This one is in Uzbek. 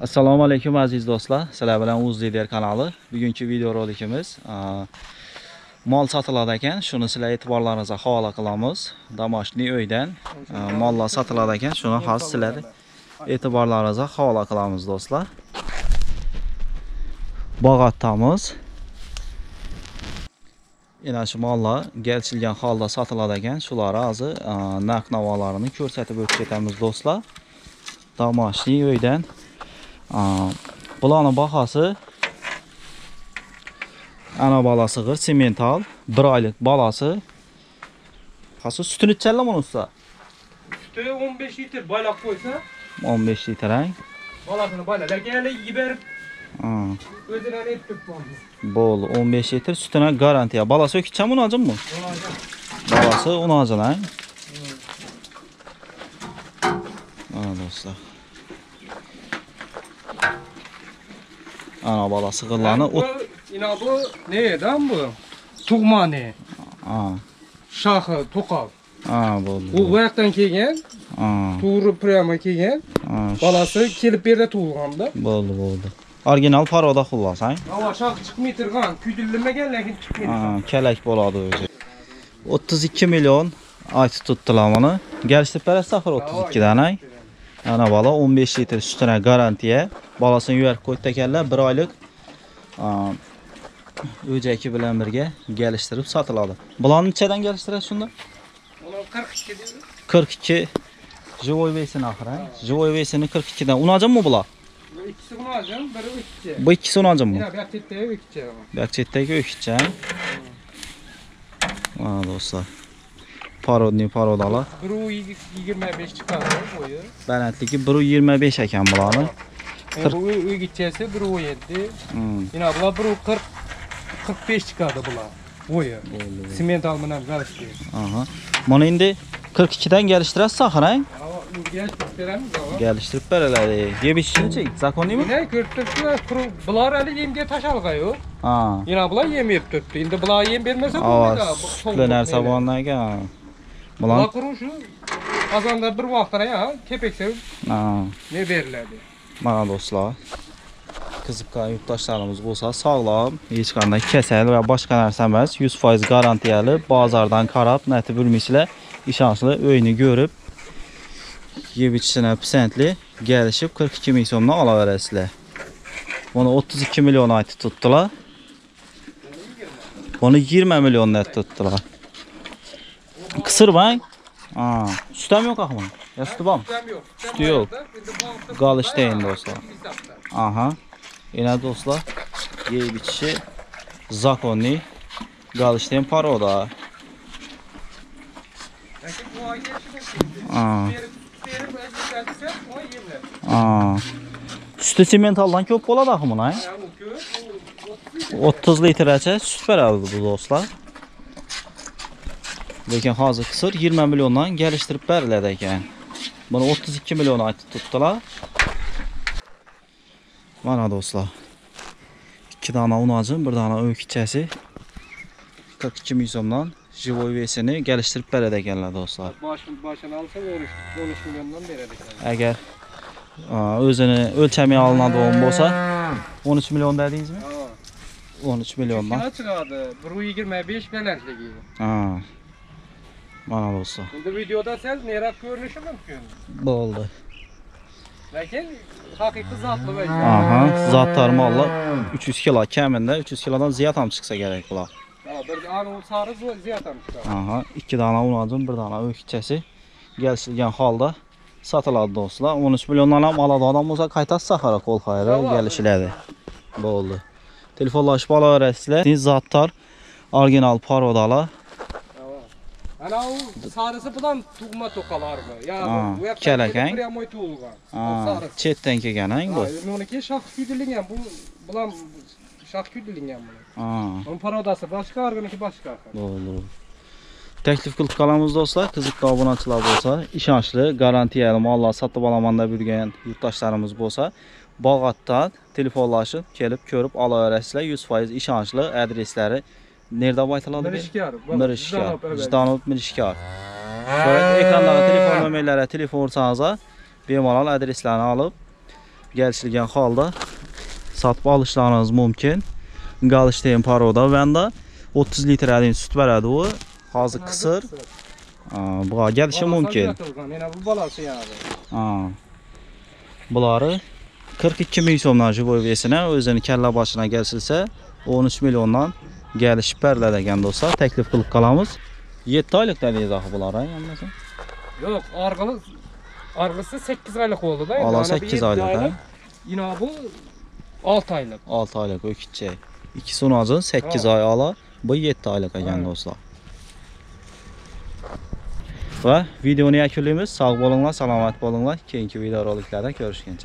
Assalomu alaykum aziz do'stlar. Sizlar bilan Uzlider kanali. Bugungi video rolikimiz mol sotiladi ekan. Shuni sizlar e'tiborlaringizga havola qilamiz. Домашний uydan mollar sotiladi ekan. Shuni hozir sizlar e'tiborlaringizga havola qilamiz do'stlar. bog'atdamiz Yana shu mollar kelishilgan holda sotiladi ekan. Shular hozir narx navolarini ko'rsatib o'tib ketamiz do'stlar. Домашний uydan Bulanın baxası ana balası qır, simental, braylet balası. Xası sütünü içəlləm onun usta. Sütü 15 litr baylaq qoysa. 15 litr hə? Balasını bayla. Lakin elə yibərib. Özünə nə etdik Bol 15 litr sütünə garantiya. Balası öküçəm unacın mı? Unacın. Balası unacın hə? Ana dostlar. Ana bolasi g'irlarni bu ina bu nedan bu? Tug'ma ne? Ha, Shoxi to'qol. ha bo'ldi. U bu kelgan, Ha, to'g'ri prямо kelgan. ha. Bolasi kelib bu yerda tug'ilganda. Bo'ldi, bo'ldi. Original paroda xullas, ha? Havo shox chiqmay turgan, kuydirilmagan, lekin chiqmay Ha, turgan. kalak bo'ladi o'zi. 32 million aytib tutdilar buni. Garishda parasi axir 32 dan, ay. Ana bola 15 litr sutini garantiya. Bolasini yuvarib qo'ydi ekanlar, 1 oylik a, o'jaki bilan birga gelishtirib sotiladi. Bularni nechadan gelishtirasiz shunda? Uni 42 deydi. 42 Живой весini axir, ay. Живой vesini 42 dan. Unajimmi bular? Bu ikkisi unajim, biri ikki. Bu ikkisi unajimmi? Ina bu yoqda ikki. Berchetdagi o'kicha. Mana do'stlar. Parodni parodalar. Biri 25 chiqadi bo'yi. Balandligi 1.25 ekan bularni. Yani bu uy, uy gideceğisi 1.17. Hmm. Yine abla 1.40 45 çıkardı bula. Boyu. Sement almına karıştı. Aha. Bunu indi 42'den geliştirersen ha? Geliştirip bereledi. Yeb işini çek. Zakon değil mi? Ne kırttı? Bular ali yemge taş algayo. Ha. Yine bular yem yep tuttu. Şimdi bular yem vermese bu ne da? Sütle nerse bu anlar gel. Bular kuruşu. Azanda bir vaxtına ya kepek sevip ne veriledi. Mana do'stlar. Qiziqqan yurtdoshlarimiz bo'lsa, sog'lom, hech qanday kasal va boshqa narsa emas, 100% garantiyali bozordan qarab, nati bilmaysizlar, ishonchli o'yini ko'rib, yeb ichishini pisandli kelishib 42 ming so'mdan olaverasizlar. Buni 32 million aytib tutdilar. Buni 20 million aytib tutdilar. Qisir bang. Ha, sut ham yo'q ahman. Ya sütü var mı? Sütü yox. Qalışdı indi dostlar. Aha. Elə dostlar. Yey biçişi. Zakonni. Qalışdayın paro da. Sütü simentaldan köp ola da xımına. 30 litrəcə süt bərabərdir bu dostlar. Lakin hazır qısır 20 milyondan gəlişdirib bərlədək yəni. Bunu 32 milyon aytıb tutdular. Mana dostlar. 2 dana unacın, bir dana öğük içəsi 42 ming so'mdan живой vesini gəlişdirib bərilədi ekanlar dostlar. Başını başını alsa 13 13 milyondan beradi. Əgər aa, özünü ölçəməyə alınadığın bolsa 13 milyon dedinizmi? Ha. 13 milyondan. Kina çıkardı. 1.25 balansligi. Ha. Mana dostlar. Endi videoda sel nerak ko'rinishi mumkin. Bo'ldi. Lekin haqiqiy zatli va Aha, zatlar mollar 300 kilo kamida 300 kilodan ziyod ham chiqsa kerak bular. Ha, bir anu sarı ziyat ham chiqadi. Aha, 2 dana unacın, 1 dana o'kchasi kelishilgan holda sotiladi do'stlar. 13 milliondan ham oladi odam bo'lsa qaytasiz sahara qo'l xayri kelishiladi. Bo'ldi. Telefonlashib olaverasizlar. Zatlar original parodalar. Ana u sarısı bilan tug'ma to'qalarmi? Ya bu yoqda kelak-ang. pryamoy tug'ilgan. Chetdan kelgan-ang bu. Buniki shox kuydirilgan. Bu bilan bu. Ha. Bunun parodasi boshqa, organiki boshqa. Bo'ldi. Taklif qilib qolamiz do'stlar. Qiziqli obunachilar bo'lsa, ishonchli, garantiyali mollar sotib olaman deb yurgan yurtdoshlarimiz bo'lsa, Bog'atdan telefonlashib, kelib ko'rib olaverasizlar. 100% ishonchli adreslari nerda aytiladi? Mirishkar. Mirishkor. Jdanov Mirishkor. Shöyle ekrandagi telefon nomerlariga telefon ursangiz, bemalol adreslarni olib gəlişilgan holda satıb alışlarınız mumkin. Galışteyn paroda vəndə 30 litrəlik süt verədi o. Hazır qısır. Ha, bu gəlişi mumkin. Yana bu balası yani. Ha. Bunları 42 min so'mdan jivovesinə özünü kəllə başına gəlsilsə 13 milyondan gəlişib bərlədəgən dostlar təklif qılıb qalamiz. 7 aylıq dəliyiz axı bunlara, yanmasın. Yok argalı argısı 8 aylık oldu da. Yani 8 bir aylık, aylık, ha? Yine bu 6 aylık. 6 aylıq o kiçik. İki sunacın 8 ay ala, bu 7 aylıq ekan Ha. dostlar. Və videonu yəkünlüyümüz sağ olunlar, salamat olunlar. Keyinki video roliklərdə görüşkənçə.